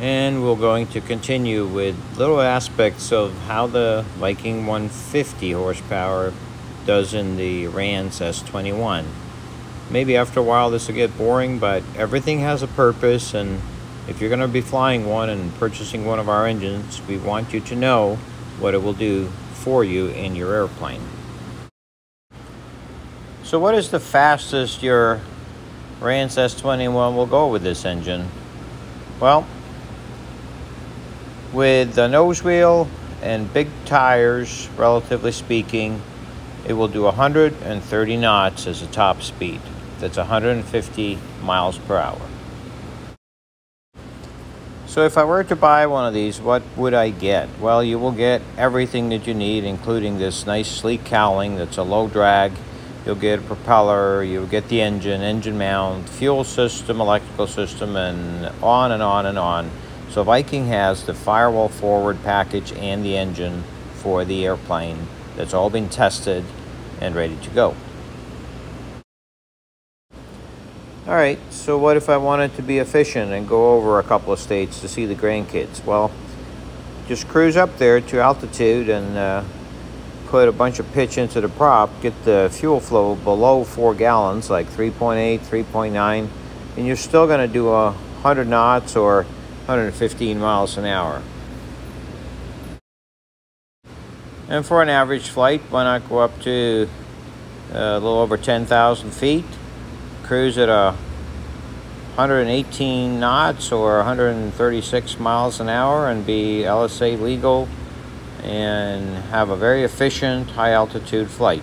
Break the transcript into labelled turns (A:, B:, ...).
A: and we're going to continue with little aspects of how the Viking 150 horsepower does in the Rans S21. Maybe after a while this will get boring, but everything has a purpose and if you're going to be flying one and purchasing one of our engines, we want you to know what it will do for you in your airplane. So what is the fastest your Rans S21 will go with this engine? Well, with the nose wheel and big tires, relatively speaking, it will do 130 knots as a top speed. That's 150 miles per hour. So if I were to buy one of these, what would I get? Well, you will get everything that you need, including this nice sleek cowling that's a low drag. You'll get a propeller, you'll get the engine, engine mount, fuel system, electrical system, and on and on and on. So Viking has the firewall forward package and the engine for the airplane that's all been tested and ready to go. All right, so what if I wanted to be efficient and go over a couple of states to see the grandkids? Well, just cruise up there to altitude and uh, put a bunch of pitch into the prop, get the fuel flow below four gallons, like 3.8, 3.9, and you're still going to do a 100 knots or 115 miles an hour. And for an average flight, why not go up to uh, a little over 10,000 feet, cruise at a 118 knots or 136 miles an hour and be LSA legal and have a very efficient high altitude flight.